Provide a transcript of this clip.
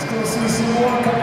Descanse em cima,